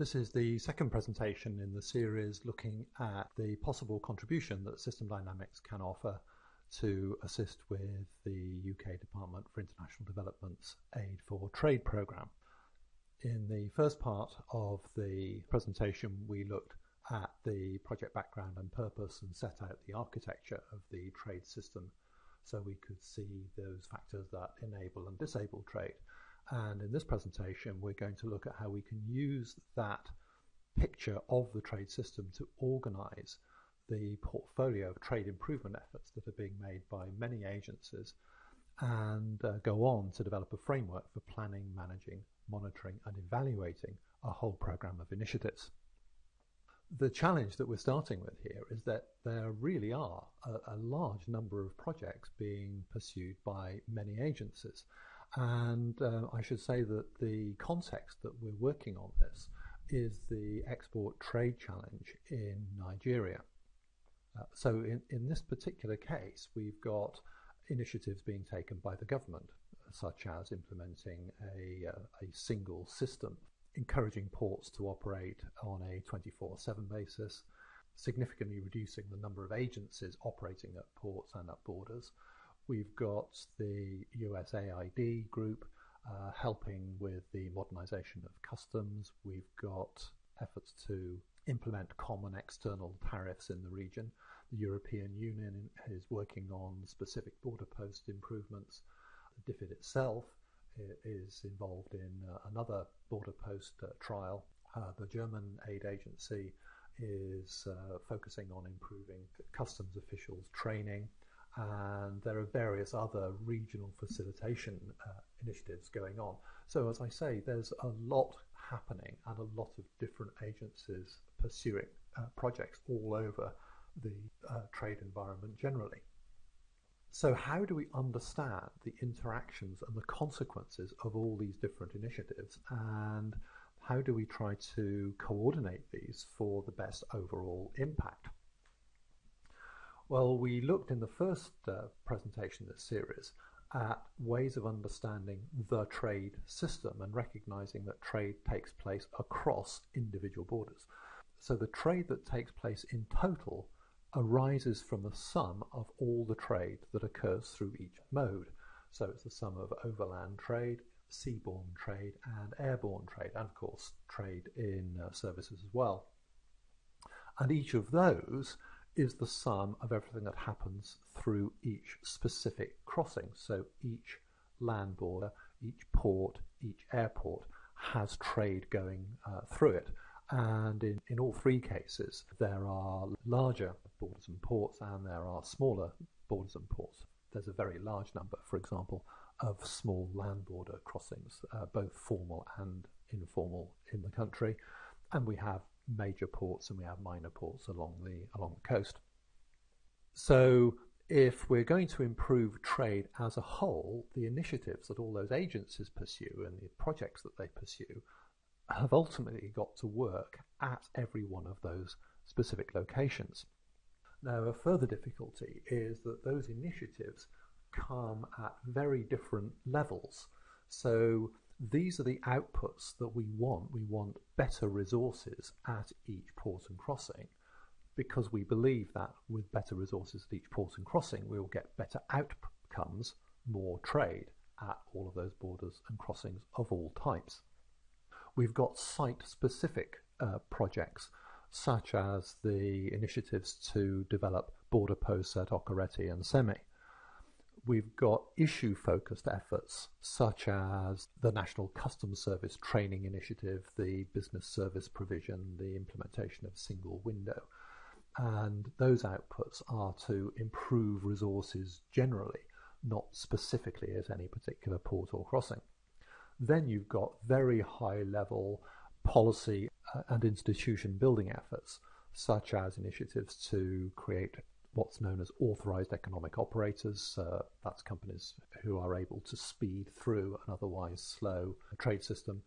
This is the second presentation in the series looking at the possible contribution that System Dynamics can offer to assist with the UK Department for International Development's Aid for Trade programme. In the first part of the presentation, we looked at the project background and purpose and set out the architecture of the trade system so we could see those factors that enable and disable trade. And in this presentation, we're going to look at how we can use that picture of the trade system to organize the portfolio of trade improvement efforts that are being made by many agencies and uh, go on to develop a framework for planning, managing, monitoring and evaluating a whole program of initiatives. The challenge that we're starting with here is that there really are a, a large number of projects being pursued by many agencies. And uh, I should say that the context that we're working on this is the export trade challenge in Nigeria. Uh, so in, in this particular case, we've got initiatives being taken by the government, such as implementing a, uh, a single system, encouraging ports to operate on a 24-7 basis, significantly reducing the number of agencies operating at ports and at borders, We've got the USAID group uh, helping with the modernization of customs. We've got efforts to implement common external tariffs in the region. The European Union is working on specific border post improvements. The DFID itself is involved in uh, another border post uh, trial. Uh, the German aid agency is uh, focusing on improving customs officials' training and there are various other regional facilitation uh, initiatives going on. So as I say, there's a lot happening and a lot of different agencies pursuing uh, projects all over the uh, trade environment generally. So how do we understand the interactions and the consequences of all these different initiatives and how do we try to coordinate these for the best overall impact? Well, we looked in the first uh, presentation of this series at ways of understanding the trade system and recognizing that trade takes place across individual borders. So the trade that takes place in total arises from the sum of all the trade that occurs through each mode. So it's the sum of overland trade, seaborne trade and airborne trade, and of course trade in uh, services as well. And each of those is the sum of everything that happens through each specific crossing. So each land border, each port, each airport has trade going uh, through it. And in, in all three cases, there are larger borders and ports and there are smaller borders and ports. There's a very large number, for example, of small land border crossings, uh, both formal and informal in the country. And we have major ports and we have minor ports along the along the coast. So if we're going to improve trade as a whole, the initiatives that all those agencies pursue and the projects that they pursue have ultimately got to work at every one of those specific locations. Now, a further difficulty is that those initiatives come at very different levels. So these are the outputs that we want. We want better resources at each port and crossing because we believe that with better resources at each port and crossing, we will get better outcomes, more trade at all of those borders and crossings of all types. We've got site-specific uh, projects such as the initiatives to develop border posts at Okerete and Seme we've got issue focused efforts such as the National Customs Service Training Initiative, the Business Service Provision, the implementation of single window. And those outputs are to improve resources generally, not specifically at any particular port or crossing. Then you've got very high level policy uh, and institution building efforts, such as initiatives to create what's known as authorized economic operators. Uh, that's companies who are able to speed through an otherwise slow trade system.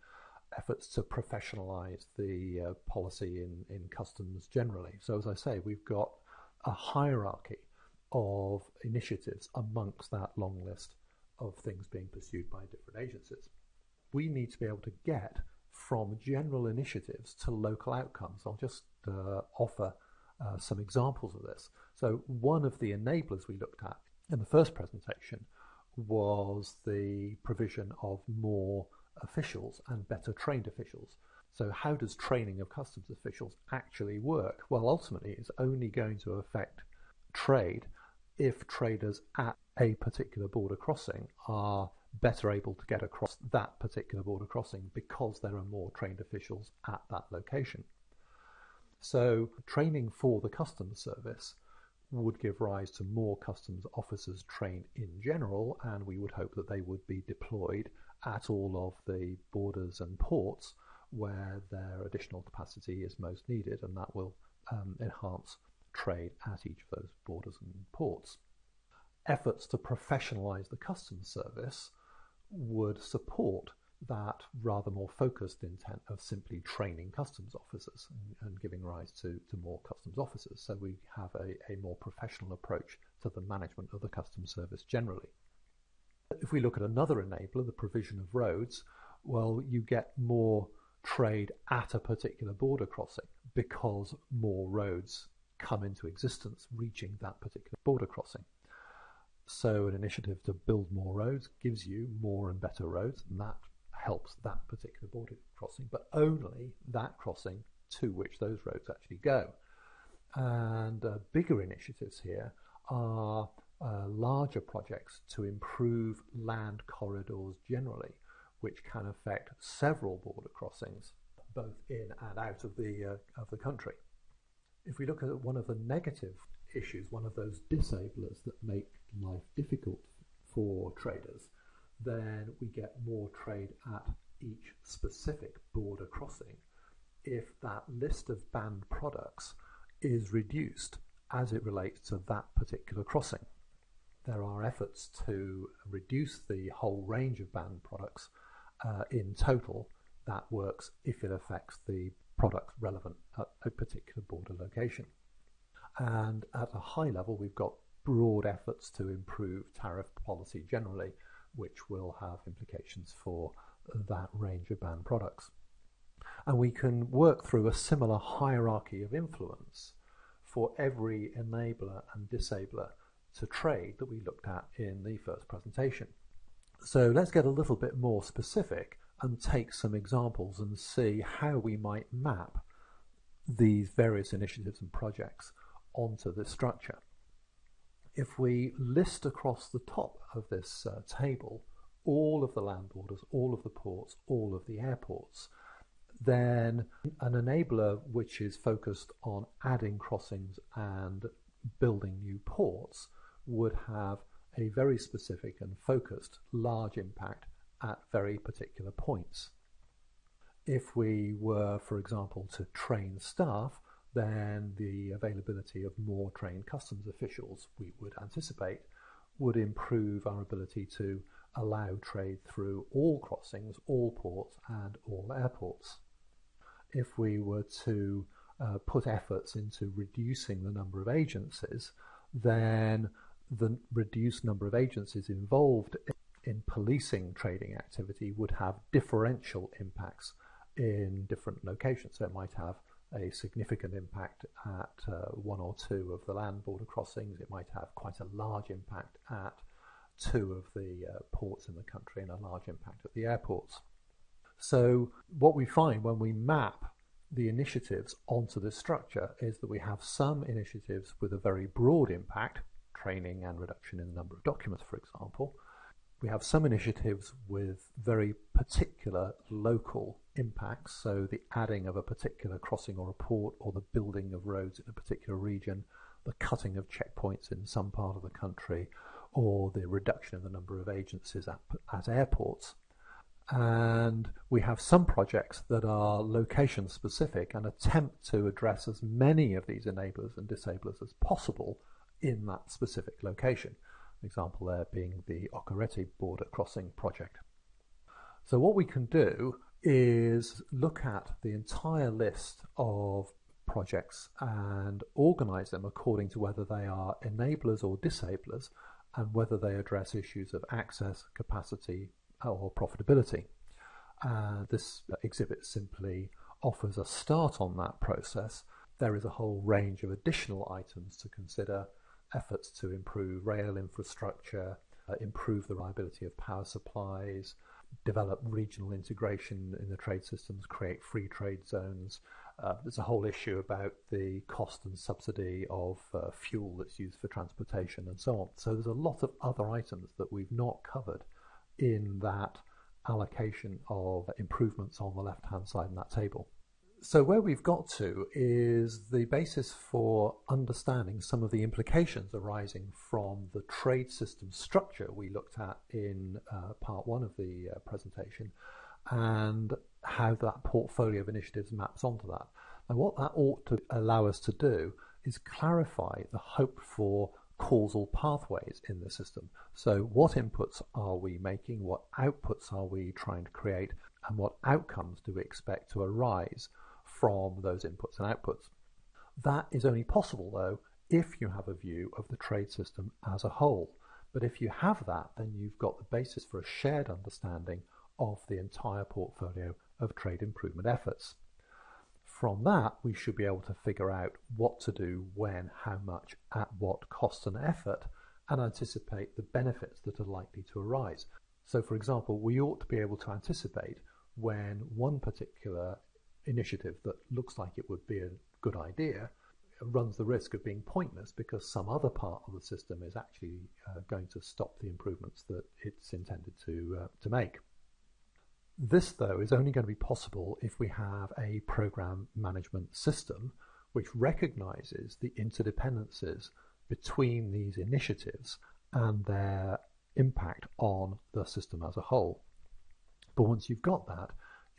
Efforts to professionalize the uh, policy in, in customs generally. So, as I say, we've got a hierarchy of initiatives amongst that long list of things being pursued by different agencies. We need to be able to get from general initiatives to local outcomes. I'll just uh, offer uh, some examples of this. So, one of the enablers we looked at in the first presentation was the provision of more officials and better trained officials. So, how does training of customs officials actually work? Well, ultimately, it's only going to affect trade if traders at a particular border crossing are better able to get across that particular border crossing because there are more trained officials at that location. So, training for the customs service would give rise to more customs officers trained in general, and we would hope that they would be deployed at all of the borders and ports where their additional capacity is most needed, and that will um, enhance trade at each of those borders and ports. Efforts to professionalize the customs service would support that rather more focused intent of simply training customs officers and, and, giving rise to, to more customs officers. So we have a, a more professional approach to the management of the customs service generally. If we look at another enabler, the provision of roads, well, you get more trade at a particular border crossing because more roads come into existence reaching that particular border crossing. So, an initiative to build more roads gives you more and better roads, and that helps that particular border crossing, but only that crossing to which those roads actually go. And uh, bigger initiatives here are uh, larger projects to improve land corridors generally, which can affect several border crossings, both in and out of the, uh, of the country. If we look at one of the negative issues, one of those disablers that make life difficult for traders, then we get more trade at each specific border crossing if that list of banned products is reduced as it relates to that particular crossing there are efforts to reduce the whole range of banned products uh, in total. That works if it affects the products relevant at a particular border location. And at a high level, we've got broad efforts to improve tariff policy generally, which will have implications for that range of banned products. And we can work through a similar hierarchy of influence for every enabler and disabler to trade that we looked at in the first presentation. So let's get a little bit more specific and take some examples and see how we might map these various initiatives and projects onto this structure. If we list across the top of this uh, table all of the land borders, all of the ports, all of the airports, then an enabler which is focused on adding crossings and building new ports would have a very specific and focused large impact at very particular points. If we were, for example, to train staff, then the availability of more trained customs officials, we would anticipate, would improve our ability to allow trade through all crossings, all ports, and all airports. If we were to uh, put efforts into reducing the number of agencies, then the reduced number of agencies involved in policing trading activity would have differential impacts in different locations. So it might have a significant impact at uh, one or two of the land border crossings. It might have quite a large impact at two of the uh, ports in the country and a large impact at the airports. So what we find when we map the initiatives onto this structure is that we have some initiatives with a very broad impact, training and reduction in the number of documents, for example. We have some initiatives with very particular local impacts, so the adding of a particular crossing or a port, or the building of roads in a particular region, the cutting of checkpoints in some part of the country, or the reduction of the number of agencies at, at airports. And we have some projects that are location specific and attempt to address as many of these enablers and disablers as possible in that specific location. Example there being the Okerete border crossing project. So what we can do is look at the entire list of projects and organize them according to whether they are enablers or disablers and whether they address issues of access, capacity, or profitability. Uh, this exhibit simply offers a start on that process. There is a whole range of additional items to consider efforts to improve rail infrastructure, uh, improve the reliability of power supplies, develop regional integration in the trade systems, create free trade zones. Uh, there's a whole issue about the cost and subsidy of uh, fuel that's used for transportation and so on. So there's a lot of other items that we've not covered in that allocation of improvements on the left hand side in that table. So, where we've got to is the basis for understanding some of the implications arising from the trade system structure we looked at in uh, part one of the uh, presentation and how that portfolio of initiatives maps onto that. And what that ought to allow us to do is clarify the hope for causal pathways in the system. So, what inputs are we making? What outputs are we trying to create? And what outcomes do we expect to arise from those inputs and outputs. That is only possible, though, if you have a view of the trade system as a whole. But if you have that, then you've got the basis for a shared understanding of the entire portfolio of trade improvement efforts. From that, we should be able to figure out what to do, when, how much, at what cost and effort, and anticipate the benefits that are likely to arise. So, for example, we ought to be able to anticipate when one particular initiative that looks like it would be a good idea runs the risk of being pointless because some other part of the system is actually uh, going to stop the improvements that it's intended to, uh, to make. This, though, is only going to be possible if we have a program management system which recognizes the interdependencies between these initiatives and their impact on the system as a whole. But once you've got that,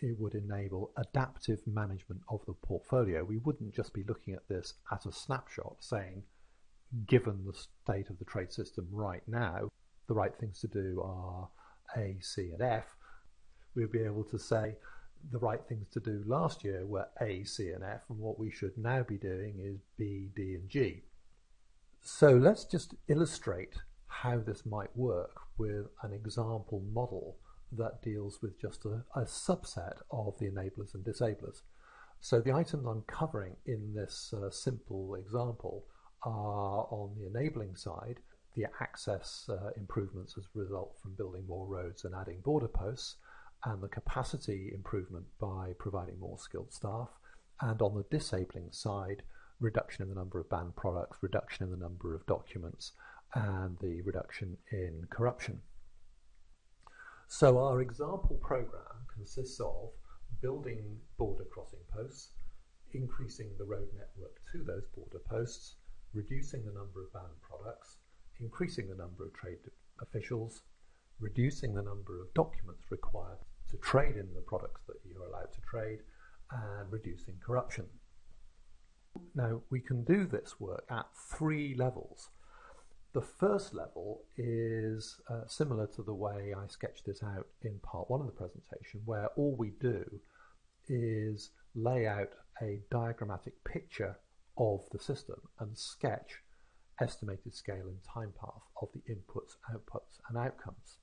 it would enable adaptive management of the portfolio. We wouldn't just be looking at this as a snapshot saying, given the state of the trade system right now, the right things to do are A, C, and F. We'd be able to say the right things to do last year were A, C, and F, and what we should now be doing is B, D, and G. So let's just illustrate how this might work with an example model that deals with just a, a subset of the enablers and disablers. So the items I'm covering in this uh, simple example are on the enabling side, the access uh, improvements as a result from building more roads and adding border posts, and the capacity improvement by providing more skilled staff. And on the disabling side, reduction in the number of banned products, reduction in the number of documents, and the reduction in corruption. So our example program consists of building border crossing posts, increasing the road network to those border posts, reducing the number of banned products, increasing the number of trade officials, reducing the number of documents required to trade in the products that you're allowed to trade, and reducing corruption. Now, we can do this work at three levels. The first level is uh, similar to the way I sketched this out in part one of the presentation, where all we do is lay out a diagrammatic picture of the system and sketch estimated scale and time path of the inputs, outputs, and outcomes.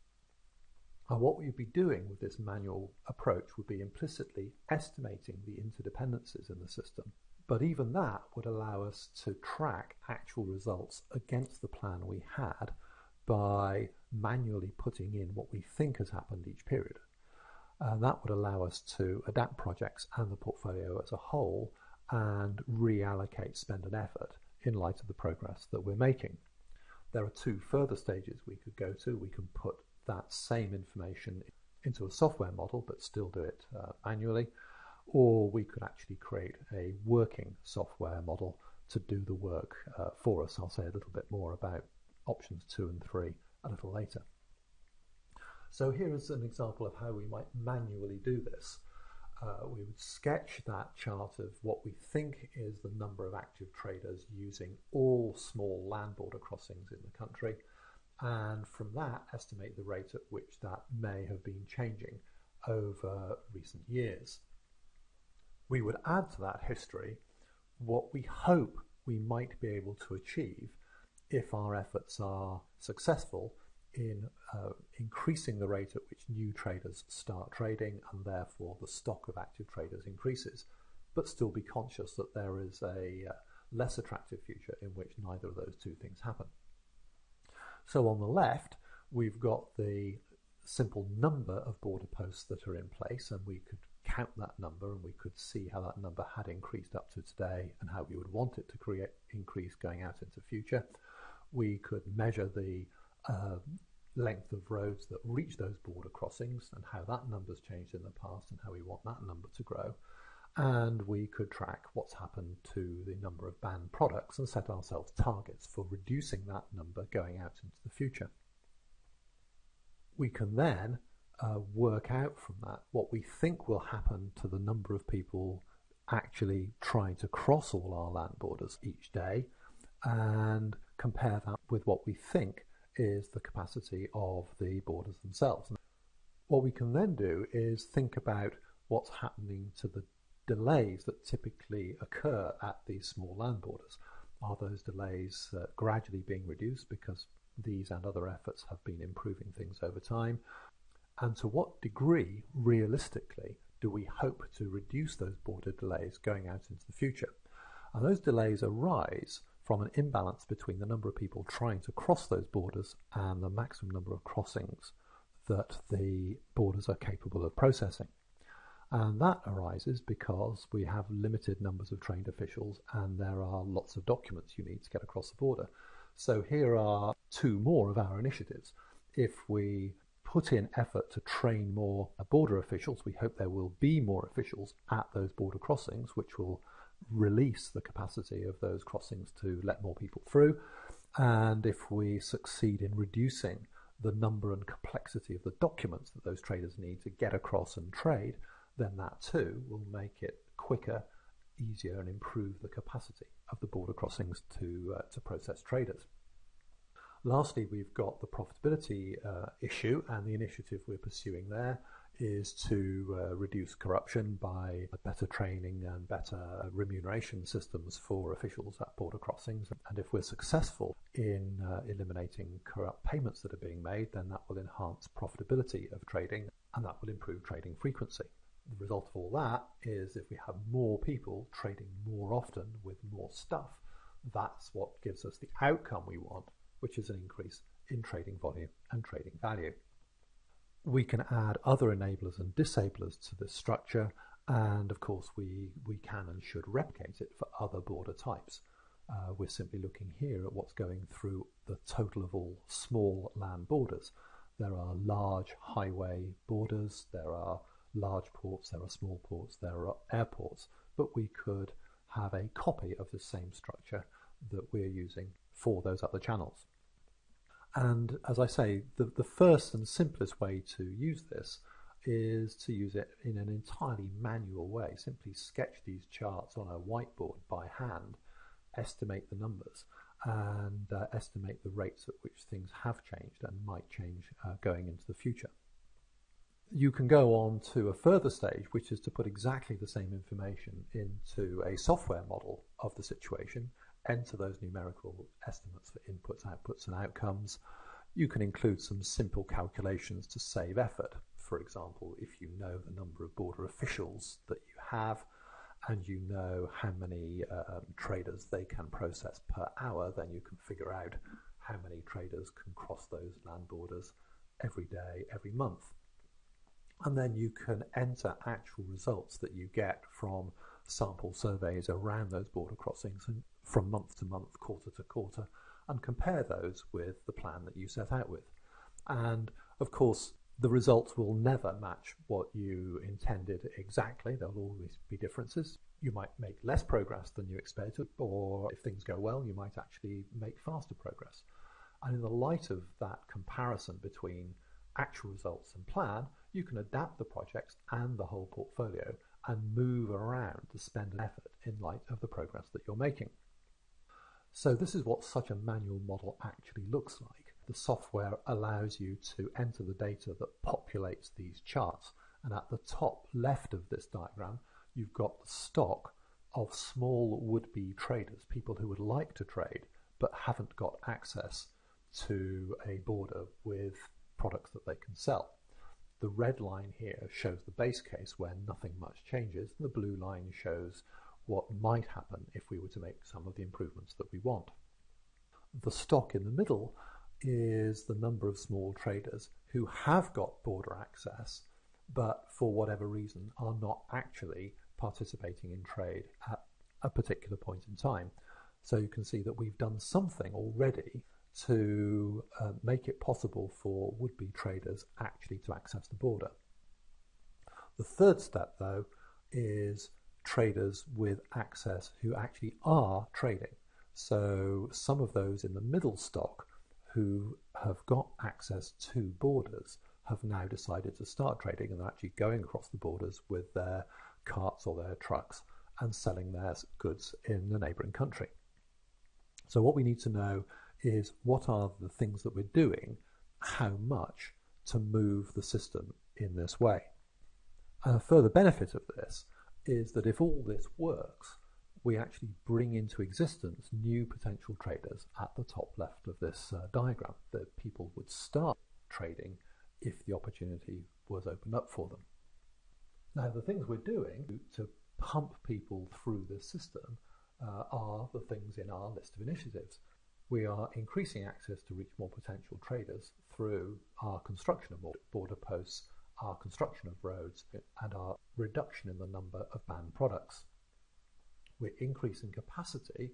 And what we'd be doing with this manual approach would be implicitly estimating the interdependencies in the system but even that would allow us to track actual results against the plan we had by manually putting in what we think has happened each period. And that would allow us to adapt projects and the portfolio as a whole and reallocate spend and effort in light of the progress that we're making. There are two further stages we could go to. We can put that same information into a software model but still do it uh, manually or we could actually create a working software model to do the work uh, for us. I'll say a little bit more about options two and three a little later. So here is an example of how we might manually do this. Uh, we would sketch that chart of what we think is the number of active traders using all small land border crossings in the country and from that estimate the rate at which that may have been changing over recent years we would add to that history what we hope we might be able to achieve if our efforts are successful in uh, increasing the rate at which new traders start trading and therefore the stock of active traders increases, but still be conscious that there is a uh, less attractive future in which neither of those two things happen. So on the left, we've got the simple number of border posts that are in place, and we could count that number and we could see how that number had increased up to today and how we would want it to create increase going out into the future. We could measure the uh, length of roads that reach those border crossings and how that number's changed in the past and how we want that number to grow. And we could track what's happened to the number of banned products and set ourselves targets for reducing that number going out into the future. We can then uh, work out from that what we think will happen to the number of people actually trying to cross all our land borders each day and compare that with what we think is the capacity of the borders themselves. What we can then do is think about what's happening to the delays that typically occur at these small land borders. Are those delays uh, gradually being reduced because these and other efforts have been improving things over time? And to what degree, realistically, do we hope to reduce those border delays going out into the future? And those delays arise from an imbalance between the number of people trying to cross those borders and the maximum number of crossings that the borders are capable of processing. And that arises because we have limited numbers of trained officials and there are lots of documents you need to get across the border. So here are two more of our initiatives. If we put in effort to train more border officials, we hope there will be more officials at those border crossings, which will release the capacity of those crossings to let more people through. And if we succeed in reducing the number and complexity of the documents that those traders need to get across and trade, then that too will make it quicker, easier, and improve the capacity of the border crossings to, uh, to process traders. Lastly, we've got the profitability uh, issue and the initiative we're pursuing there is to uh, reduce corruption by better training and better remuneration systems for officials at border crossings. And if we're successful in uh, eliminating corrupt payments that are being made, then that will enhance profitability of trading and that will improve trading frequency. The result of all that is if we have more people trading more often with more stuff, that's what gives us the outcome we want, which is an increase in trading volume and trading value we can add other enablers and disablers to this structure and of course we, we can and should replicate it for other border types. Uh, we're simply looking here at what's going through the total of all small land borders. There are large highway borders, there are large ports, there are small ports, there are airports, but we could have a copy of the same structure that we're using for those other channels. And as I say, the, the first and simplest way to use this is to use it in an entirely manual way. Simply sketch these charts on a whiteboard by hand, estimate the numbers, and uh, estimate the rates at which things have changed and might change uh, going into the future. You can go on to a further stage, which is to put exactly the same information into a software model of the situation enter those numerical estimates for inputs, outputs, and outcomes. You can include some simple calculations to save effort. For example, if you know the number of border officials that you have and you know how many um, traders they can process per hour, then you can figure out how many traders can cross those land borders every day, every month. And then you can enter actual results that you get from sample surveys around those border crossings and from month to month, quarter to quarter, and compare those with the plan that you set out with. And of course, the results will never match what you intended exactly. There'll always be differences. You might make less progress than you expected, or if things go well, you might actually make faster progress. And in the light of that comparison between actual results and plan, you can adapt the projects and the whole portfolio and move around the spend and effort in light of the progress that you're making. So this is what such a manual model actually looks like. The software allows you to enter the data that populates these charts. And at the top left of this diagram, you've got the stock of small would-be traders, people who would like to trade but haven't got access to a border with products that they can sell. The red line here shows the base case where nothing much changes. The blue line shows what might happen if we were to make some of the improvements that we want. The stock in the middle is the number of small traders who have got border access but for whatever reason are not actually participating in trade at a particular point in time. So you can see that we've done something already to uh, make it possible for would-be traders actually to access the border. The third step, though, is traders with access who actually are trading. So some of those in the middle stock who have got access to borders have now decided to start trading and they're actually going across the borders with their carts or their trucks and selling their goods in the neighbouring country. So what we need to know is what are the things that we're doing, how much to move the system in this way. And a further benefit of this is that if all this works, we actually bring into existence new potential traders at the top left of this uh, diagram, that people would start trading if the opportunity was opened up for them. Now, the things we're doing to pump people through this system uh, are the things in our list of initiatives. We are increasing access to reach more potential traders through our construction of border posts, our construction of roads, and our reduction in the number of banned products. We're increasing capacity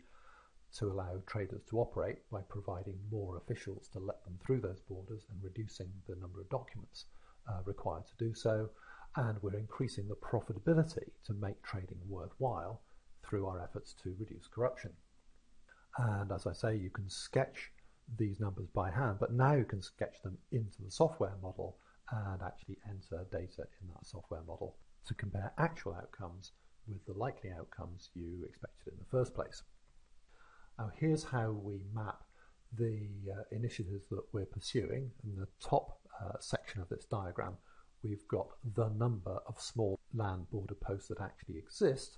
to allow traders to operate by providing more officials to let them through those borders and reducing the number of documents uh, required to do so. And we're increasing the profitability to make trading worthwhile through our efforts to reduce corruption. And as I say, you can sketch these numbers by hand, but now you can sketch them into the software model and actually enter data in that software model to compare actual outcomes with the likely outcomes you expected in the first place. Now here's how we map the uh, initiatives that we're pursuing. In the top uh, section of this diagram, we've got the number of small land border posts that actually exist.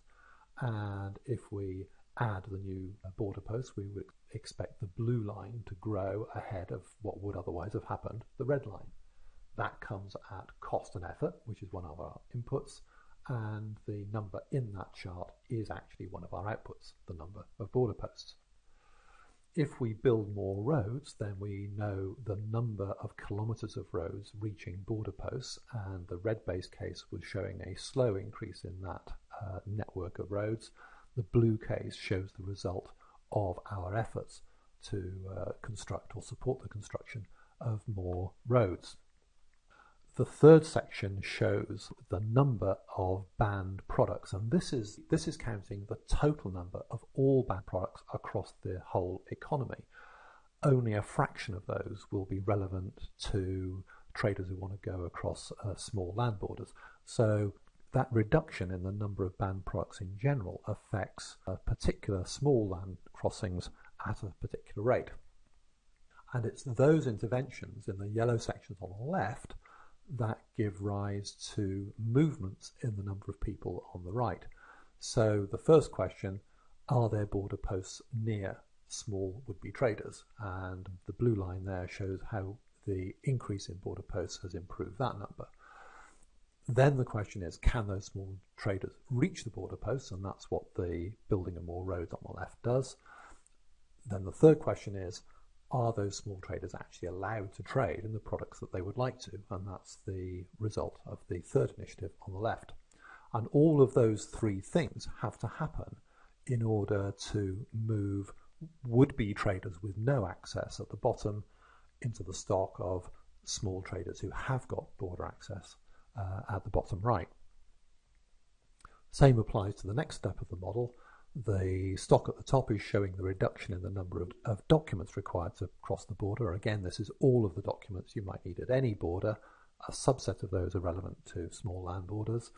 And if we add the new uh, border posts, we would expect the blue line to grow ahead of what would otherwise have happened, the red line. That comes at cost and effort, which is one of our inputs, and the number in that chart is actually one of our outputs, the number of border posts. If we build more roads, then we know the number of kilometres of roads reaching border posts, and the red base case was showing a slow increase in that uh, network of roads. The blue case shows the result of our efforts to uh, construct or support the construction of more roads. The third section shows the number of banned products, and this is this is counting the total number of all banned products across the whole economy. Only a fraction of those will be relevant to traders who want to go across uh, small land borders. So that reduction in the number of banned products in general affects particular small land crossings at a particular rate. And it's those interventions in the yellow sections on the left that give rise to movements in the number of people on the right. So the first question, are there border posts near small would-be traders? And the blue line there shows how the increase in border posts has improved that number. Then the question is, can those small traders reach the border posts? And that's what the building of more roads on the left does. Then the third question is, are those small traders actually allowed to trade in the products that they would like to? And that's the result of the third initiative on the left. And all of those three things have to happen in order to move would-be traders with no access at the bottom into the stock of small traders who have got border access uh, at the bottom right. Same applies to the next step of the model, the stock at the top is showing the reduction in the number of, of, documents required to cross the border. Again, this is all of the documents you might need at any border. A subset of those are relevant to small land borders.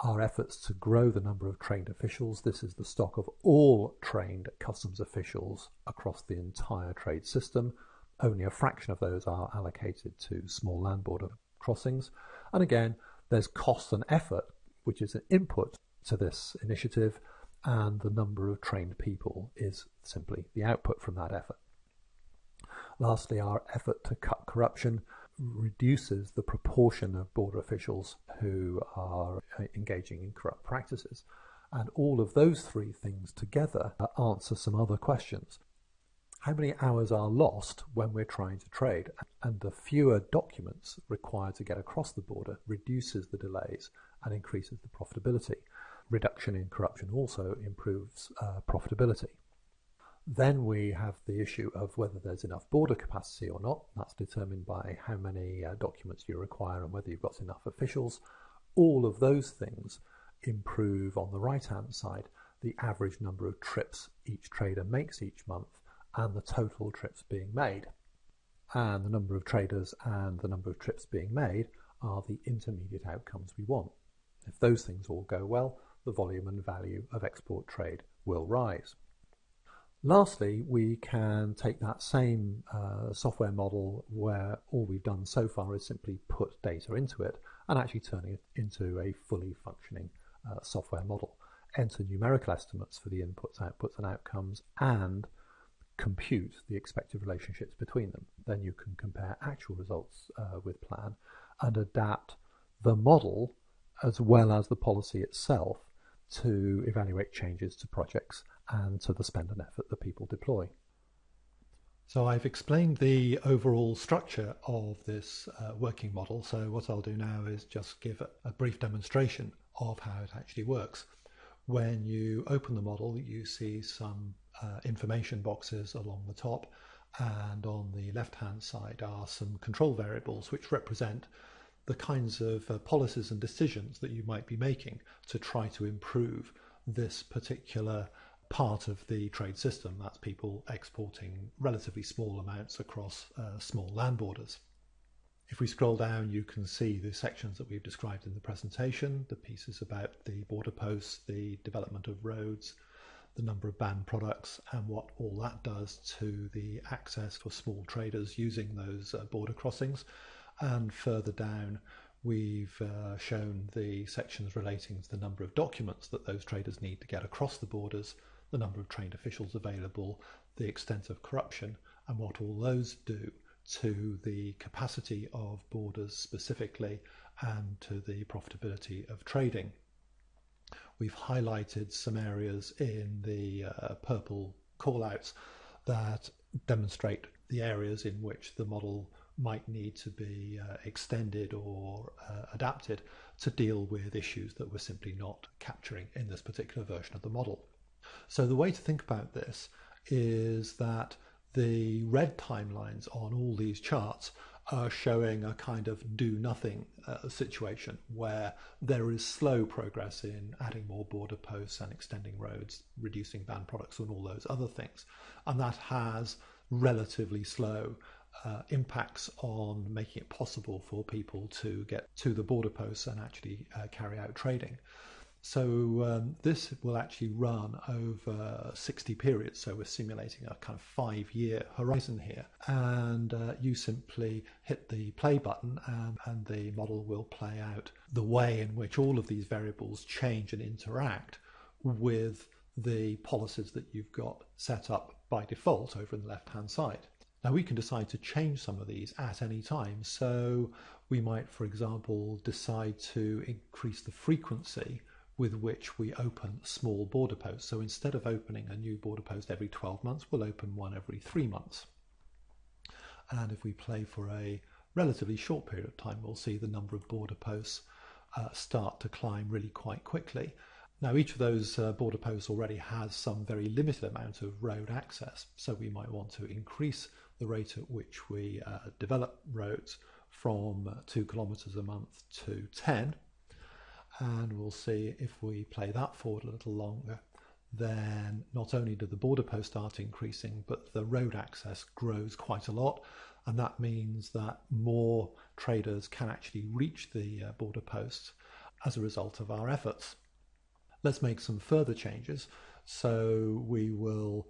Our efforts to grow the number of trained officials. This is the stock of all trained customs officials across the entire trade system. Only a fraction of those are allocated to small land border crossings. And again, there's cost and effort, which is an input to this initiative and the number of trained people is simply the output from that effort. Lastly, our effort to cut corruption reduces the proportion of border officials who are uh, engaging in corrupt practices. And all of those three things together answer some other questions. How many hours are lost when we're trying to trade? And the fewer documents required to get across the border reduces the delays and increases the profitability. Reduction in corruption also improves uh, profitability. Then we have the issue of whether there's enough border capacity or not. That's determined by how many uh, documents you require and whether you've got enough officials. All of those things improve on the right hand side the average number of trips each trader makes each month and the total trips being made. And the number of traders and the number of trips being made are the intermediate outcomes we want. If those things all go well, the volume and value of export trade will rise. Lastly, we can take that same uh, software model where all we've done so far is simply put data into it and actually turning it into a fully functioning uh, software model. Enter numerical estimates for the inputs, outputs, and outcomes and compute the expected relationships between them. Then you can compare actual results uh, with plan and adapt the model as well as the policy itself to evaluate changes to projects and to the spend and effort that people deploy. So I've explained the overall structure of this uh, working model. So what I'll do now is just give a, brief demonstration of how it actually works. When you open the model, you see some uh, information boxes along the top and on the left hand side are some control variables which represent the kinds of uh, policies and decisions that you might be making to try to improve this particular part of the trade system. That's people exporting relatively small amounts across uh, small land borders. If we scroll down, you can see the sections that we've described in the presentation, the pieces about the border posts, the development of roads, the number of banned products, and what all that does to the access for small traders using those uh, border crossings. And further down, we've uh, shown the sections relating to the number of documents that those traders need to get across the borders the number of trained officials available, the extent of corruption, and what all those do to the capacity of borders specifically and to the profitability of trading. We've highlighted some areas in the uh, purple callouts that demonstrate the areas in which the model might need to be uh, extended or uh, adapted to deal with issues that we're simply not capturing in this particular version of the model. So the way to think about this is that the red timelines on all these charts are showing a kind of do nothing uh, situation where there is slow progress in adding more border posts and extending roads, reducing banned products, and all those other things. And that has relatively slow uh, impacts on making it possible for people to get to the border posts and actually uh, carry out trading. So um, this will actually run over 60 periods. So we're simulating a kind of five year horizon here. And uh, you simply hit the play button and, and the model will play out the way in which all of these variables change and interact with the policies that you've got set up by default over in the left hand side. Now we can decide to change some of these at any time. So we might, for example, decide to increase the frequency with which we open small border posts. So instead of opening a new border post every 12 months, we'll open one every three months. And if we play for a relatively short period of time, we'll see the number of border posts uh, start to climb really quite quickly. Now, each of those uh, border posts already has some very limited amount of road access, so we might want to increase the rate at which we uh, develop roads from two kilometres a month to 10 and we'll see if we play that forward a little longer then not only do the border posts start increasing but the road access grows quite a lot and that means that more traders can actually reach the uh, border posts as a result of our efforts. Let's make some further changes. So we will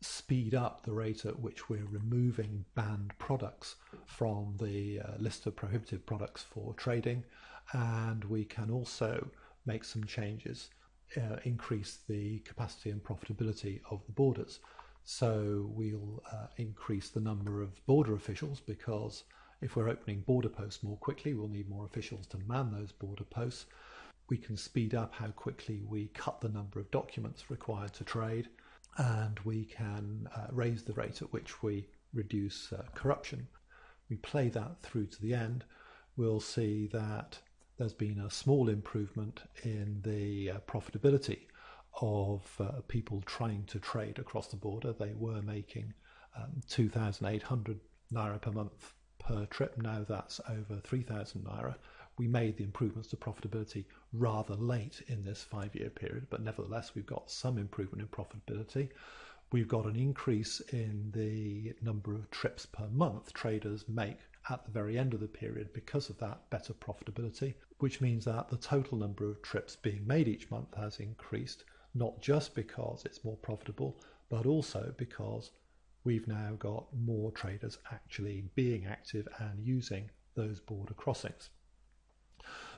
speed up the rate at which we're removing banned products from the uh, list of prohibited products for trading and we can also make some changes, uh, increase the capacity and profitability of the borders. So we'll uh, increase the number of border officials because if we're opening border posts more quickly, we'll need more officials to man those border posts. We can speed up how quickly we cut the number of documents required to trade, and we can uh, raise the rate at which we reduce uh, corruption. We play that through to the end, we'll see that there's been a small improvement in the uh, profitability of uh, people trying to trade across the border. They were making um, 2,800 naira per month per trip. Now that's over 3,000 naira. We made the improvements to profitability rather late in this five year period, but nevertheless, we've got some improvement in profitability. We've got an increase in the number of trips per month traders make at the very end of the period because of that better profitability, which means that the total number of trips being made each month has increased, not just because it's more profitable, but also because we've now got more traders actually being active and using those border crossings.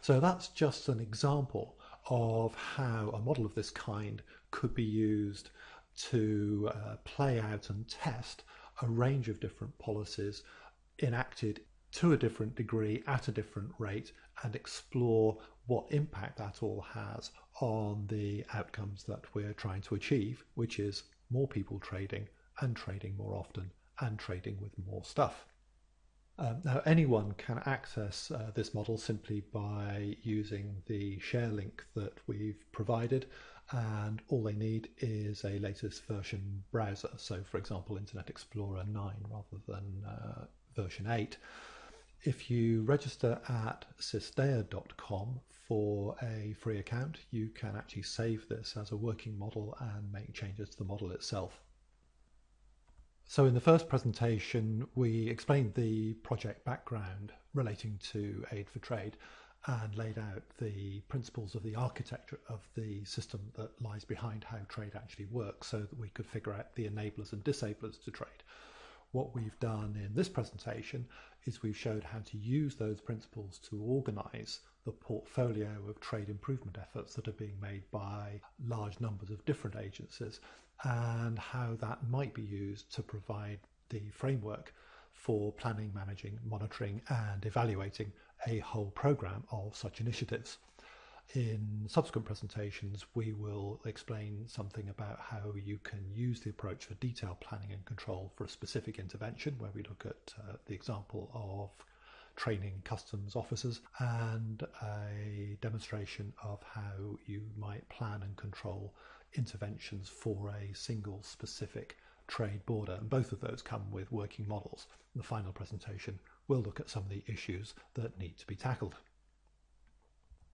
So that's just an example of how a model of this kind could be used to uh, play out and test a range of different policies enacted to a different degree at a different rate and explore what impact that all has on the outcomes that we're trying to achieve, which is more people trading and trading more often and trading with more stuff. Um, now, anyone can access uh, this model simply by using the share link that we've provided, and all they need is a latest version browser. So, for example, Internet Explorer 9 rather than uh, version 8. If you register at sysdea.com for a free account, you can actually save this as a working model and make changes to the model itself. So in the first presentation, we explained the project background relating to Aid for Trade and laid out the principles of the architecture of the system that lies behind how trade actually works so that we could figure out the enablers and disablers to trade. What we've done in this presentation is we've showed how to use those principles to organize the portfolio of trade improvement efforts that are being made by large numbers of different agencies and how that might be used to provide the framework for planning, managing, monitoring, and evaluating a whole program of such initiatives. In subsequent presentations, we will explain something about how you can use the approach for detailed planning and control for a specific intervention, where we look at uh, the example of training customs officers and a demonstration of how you might plan and control interventions for a single specific trade border. And both of those come with working models. In the final presentation, we'll look at some of the issues that need to be tackled.